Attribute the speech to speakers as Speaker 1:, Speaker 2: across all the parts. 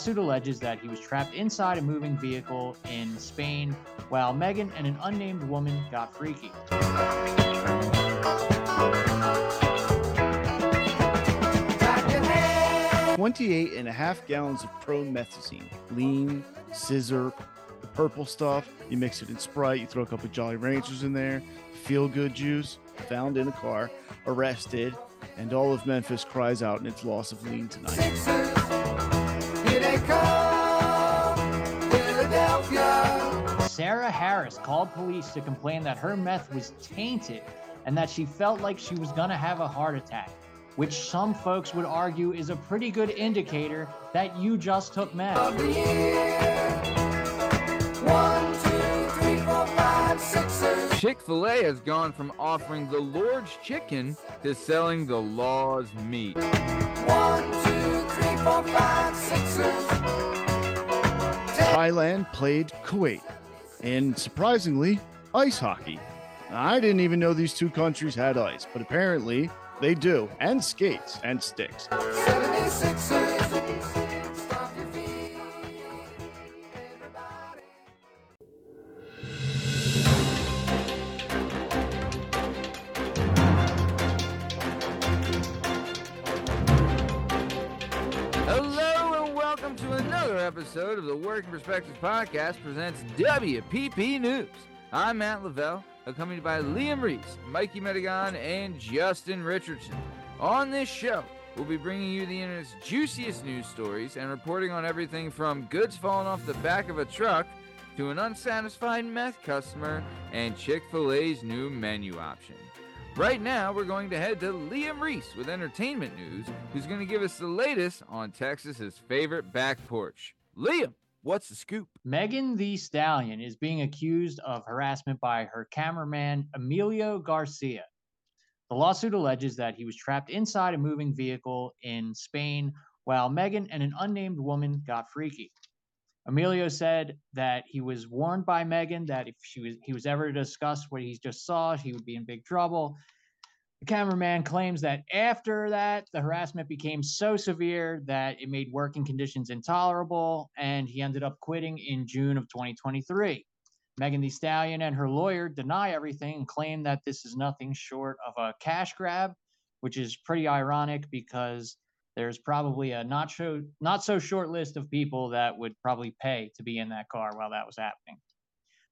Speaker 1: lawsuit alleges that he was trapped inside a moving vehicle in Spain while Megan and an unnamed woman got freaky.
Speaker 2: 28 and a half gallons of promethazine, lean, sizzurp, the purple stuff. You mix it in Sprite, you throw a couple Jolly Ranchers in there, feel good juice, found in a car, arrested, and all of Memphis cries out in its loss of lean tonight.
Speaker 1: Sarah Harris called police to complain that her meth was tainted and that she felt like she was going to have a heart attack which some folks would argue is a pretty good indicator that you just took meth.
Speaker 3: Chick fil A has gone from offering the Lord's chicken to selling the law's meat. One, two, three, four,
Speaker 2: five, Thailand played Kuwait, and surprisingly, ice hockey. I didn't even know these two countries had ice, but apparently they do, and skates and sticks.
Speaker 3: Episode of the Working Perspectives Podcast presents WPP News. I'm Matt Lavelle, accompanied by Liam Reese, Mikey Medigan, and Justin Richardson. On this show, we'll be bringing you the internet's juiciest news stories and reporting on everything from goods falling off the back of a truck to an unsatisfied meth customer and Chick fil A's new menu option. Right now, we're going to head to Liam Reese with entertainment news, who's going to give us the latest on Texas's favorite back porch. Liam, What's the scoop?
Speaker 1: Megan Thee Stallion is being accused of harassment by her cameraman, Emilio Garcia. The lawsuit alleges that he was trapped inside a moving vehicle in Spain while Megan and an unnamed woman got freaky. Emilio said that he was warned by Megan that if she was he was ever to discuss what he just saw, he would be in big trouble. The cameraman claims that after that, the harassment became so severe that it made working conditions intolerable, and he ended up quitting in June of 2023. Megan Thee Stallion and her lawyer deny everything and claim that this is nothing short of a cash grab, which is pretty ironic because there's probably a not so not so short list of people that would probably pay to be in that car while that was happening.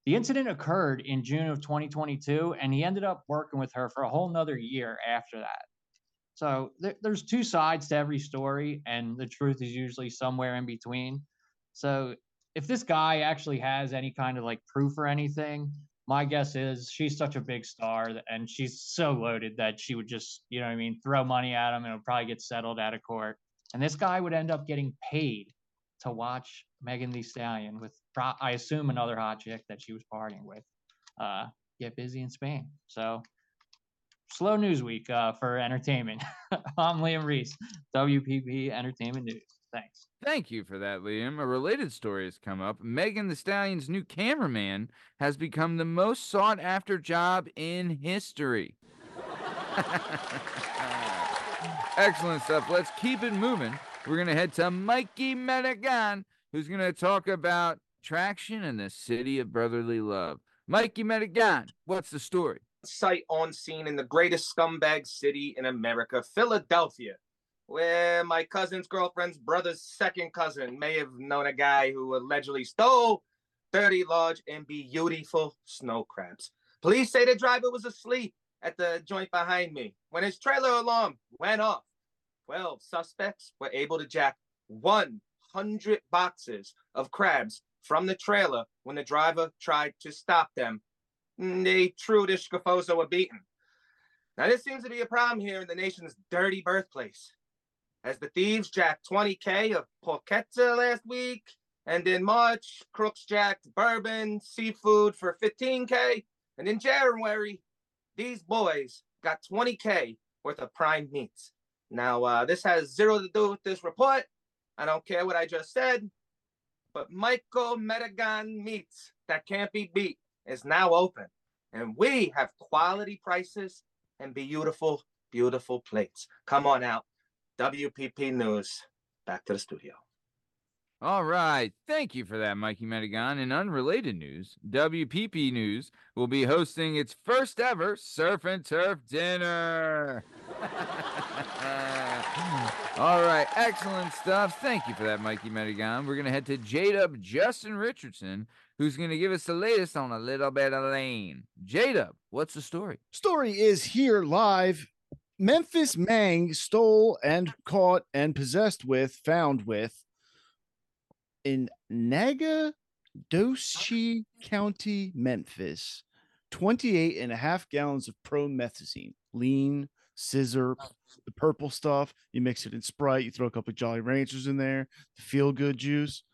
Speaker 1: The incident occurred in June of 2022, and he ended up working with her for a whole nother year after that. So th- there's two sides to every story, and the truth is usually somewhere in between. So if this guy actually has any kind of like proof or anything, my guess is she's such a big star and she's so loaded that she would just, you know what I mean, throw money at him and it'll probably get settled out of court. And this guy would end up getting paid to watch Megan Thee Stallion with, I assume, another hot chick that she was partying with, uh, get busy in Spain. So, slow news week uh, for entertainment. I'm Liam Reese, WPP Entertainment News. Thanks.
Speaker 3: Thank you for that, Liam. A related story has come up. Megan Thee Stallion's new cameraman has become the most sought after job in history. Excellent stuff. Let's keep it moving. We're going to head to Mikey Medigan, who's going to talk about traction in the city of brotherly love. Mikey Medigan, what's the story?
Speaker 4: Sight on scene in the greatest scumbag city in America, Philadelphia, where my cousin's girlfriend's brother's second cousin may have known a guy who allegedly stole 30 large and beautiful snow crabs. Police say the driver was asleep at the joint behind me when his trailer alarm went off. 12 suspects were able to jack 100 boxes of crabs from the trailer when the driver tried to stop them. They truly Scafoso were beaten. Now, this seems to be a problem here in the nation's dirty birthplace. As the thieves jacked 20K of porchetta last week, and in March, crooks jacked bourbon, seafood for 15K, and in January, these boys got 20K worth of prime meats. Now, uh, this has zero to do with this report. I don't care what I just said, but Michael Medigan Meats that can't be beat is now open. And we have quality prices and beautiful, beautiful plates. Come on out. WPP News. Back to the studio.
Speaker 3: All right. Thank you for that, Mikey Medigan. In unrelated news, WPP News will be hosting its first ever Surf and Turf dinner. All right. Excellent stuff. Thank you for that, Mikey Medigan. We're to head to J Dub Justin Richardson, who's to give us the latest on a little bit of lane. J Dub, what's the story?
Speaker 2: Story is here live. Memphis Mang stole and caught and possessed with, found with in Nagadoshi County, Memphis, 28 and a half gallons of promethazine, lean, sizzurp, the purple stuff. You mix it in Sprite, you throw a couple of Jolly Ranchers in there, the feel good juice.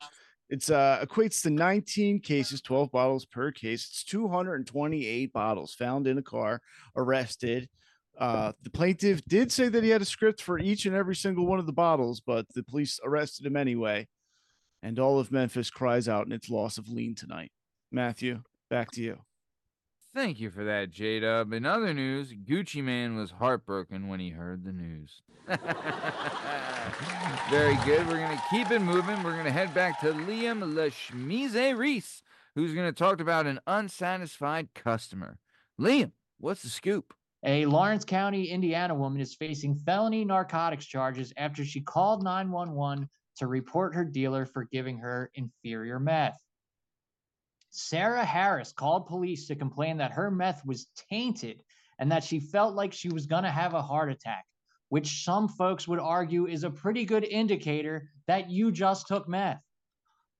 Speaker 2: It's uh equates to 19 cases, 12 bottles per case. It's 228 bottles found in a car, arrested. Uh, the plaintiff did say that he had a script for each and every single one of the bottles, but the police arrested him anyway. And all of Memphis cries out in its loss of lean tonight. Matthew, back to you.
Speaker 3: Thank you for that, J Dub. In other news, Gucci Mane was heartbroken when he heard the news. Very good. We're going to keep it moving. We're going to head back to Liam Lashmize Reese, who's going to talk about an unsatisfied customer. Liam, what's the scoop?
Speaker 1: A Lawrence County, Indiana woman is facing felony narcotics charges after she called 911 to report her dealer for giving her inferior meth. Sarah Harris called police to complain that her meth was tainted and that she felt like she was going to have a heart attack, which some folks would argue is a pretty good indicator that you just took meth.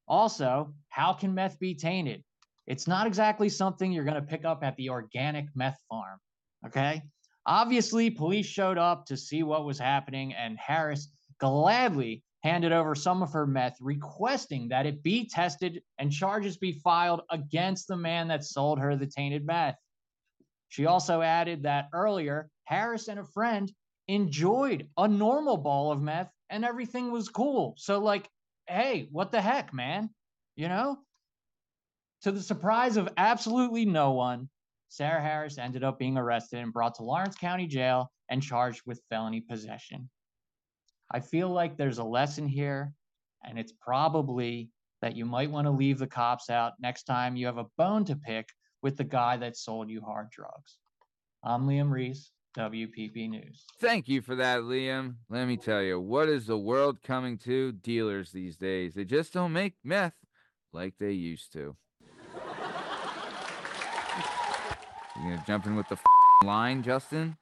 Speaker 1: Also, how can meth be tainted? It's not exactly something you're going to pick up at the organic meth farm. Okay. Obviously, police showed up to see what was happening, and Harris gladly handed over some of her meth, requesting that it be tested and charges be filed against the man that sold her the tainted meth. She also added that earlier, Harris and a friend enjoyed a normal ball of meth and everything was cool. So, like, hey, what the heck, man? You know? To the surprise of absolutely no one, Sarah Harris ended up being arrested and brought to Lawrence County Jail and charged with felony possession. I feel like there's a lesson here, and it's probably that you might want to leave the cops out next time you have a bone to pick with the guy that sold you hard drugs. I'm Liam Reese, WPP News.
Speaker 3: Thank you for that, Liam. Let me tell you, what is the world coming to? Dealers these days. They just don't make meth like they used to. You gonna jump in with the line, Justin?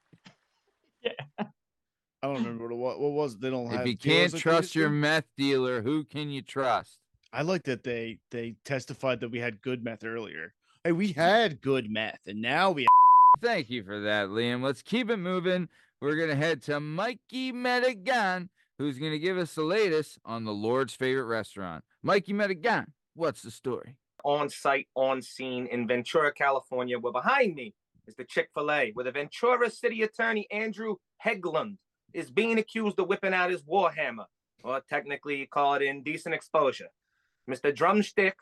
Speaker 2: I don't remember what it was. What was it? They don't have.
Speaker 3: If you can't trust your
Speaker 2: to?
Speaker 3: meth dealer, who can you trust?
Speaker 2: I like that they they testified that we had good meth earlier. Hey, we had good meth, and now we.
Speaker 3: Thank you for that, Liam. Let's keep it moving. We're gonna head to Mikey Medigan, who's gonna give us the latest on the Lord's favorite restaurant. Mikey Medigan, what's the story?
Speaker 4: on site, on scene in Ventura, California, where behind me is the Chick fil A, where the Ventura City Attorney Andrew Heglund is being accused of whipping out his warhammer, or technically you call it indecent exposure. Mr. Drumstick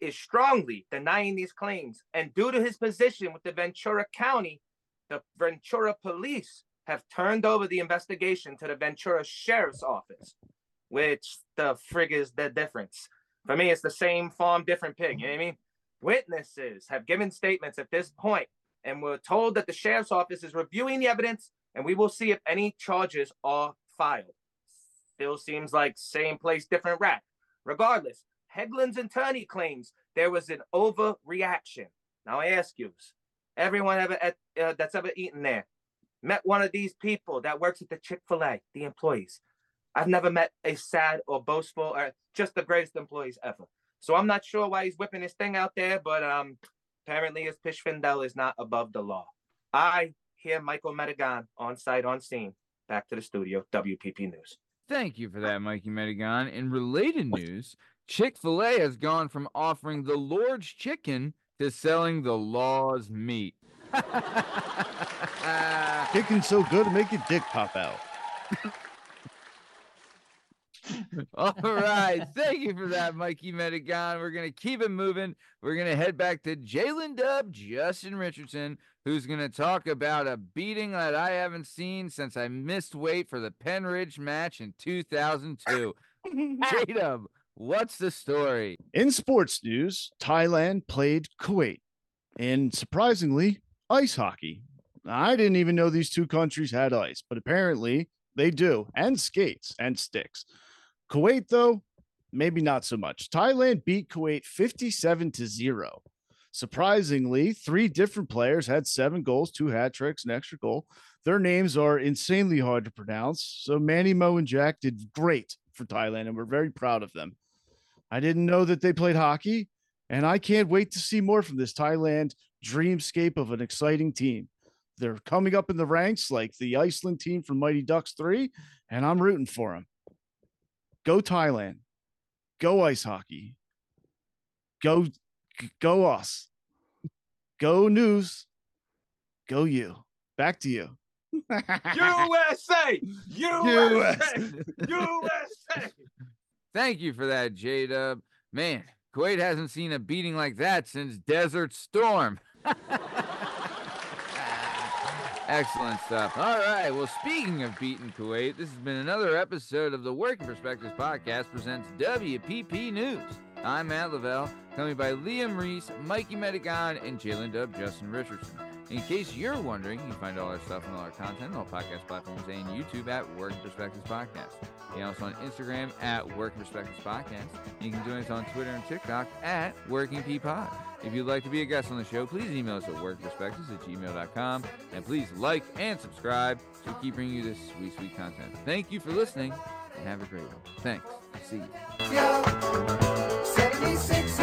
Speaker 4: is strongly denying these claims, and due to his position with the Ventura County, the Ventura police have turned over the investigation to the Ventura Sheriff's Office, which the frig is the difference. For me, it's the same farm, different pig. You know what I mean? Witnesses have given statements at this point, and we're told that the sheriff's office is reviewing the evidence, and we will see if any charges are filed. Still seems like same place, different rat. Regardless, Heglund's attorney claims there was an overreaction. Now I ask you, everyone ever at, uh, that's ever eaten there met one of these people that works at the Chick Fil A, the employees. I've never met a sad or boastful or just the greatest employees ever. So I'm not sure why he's whipping his thing out there, but um, apparently his Pish Findel is not above the law. I hear Michael Medigan on site, on scene. Back to the studio, WPP News.
Speaker 3: Thank you for that, Mikey Medigan. In related news, Chick fil A has gone from offering the Lord's chicken to selling the law's meat.
Speaker 2: Chicken's so good to make your dick pop out.
Speaker 3: All right. Thank you for that, Mikey Medigan. We're going to keep it moving. We're going to head back to Jalen Dub, Justin Richardson, who's going to talk about a beating that I haven't seen since I missed weight for the Penridge match in 2002. J Dub, What's the story?
Speaker 2: In sports news, Thailand played Kuwait and surprisingly, ice hockey. I didn't even know these two countries had ice, but apparently they do, and skates and sticks. Kuwait, though, maybe not so much. Thailand beat Kuwait 57 to 0. Surprisingly, three different players had seven goals, two hat tricks, an extra goal. Their names are insanely hard to pronounce. So Manny Mo and Jack did great for Thailand, and we're very proud of them. I didn't know that they played hockey, and I can't wait to see more from this Thailand dreamscape of an exciting team. They're coming up in the ranks like the Iceland team from Mighty Ducks 3, and I'm rooting for them. Go Thailand. Go ice hockey. Go go us. Go news. Go you. Back to you.
Speaker 4: USA! USA! USA!
Speaker 3: Thank you for that, J Dub. Man, Kuwait hasn't seen a beating like that since Desert Storm. Excellent stuff. All right. Well, speaking of beating Kuwait, this has been another episode of the Working Perspectives Podcast presents WPP News. I'm Matt Lavelle, coming by Liam Reese, Mikey Medigan, and Jalen Dub Justin Richardson. In case you're wondering, you can find all our stuff and all our content on all podcast platforms and YouTube at Working Perspectives Podcast. You can also on Instagram at Working Perspectives Podcast. And you can join us on Twitter and TikTok at Working Pod. If you'd like to be a guest on the show, please email us at workperspectives at gmail.com. And please like and subscribe to keep bringing you this sweet, sweet content. Thank you for listening and have a great one. Thanks. See you.
Speaker 5: Yo, 76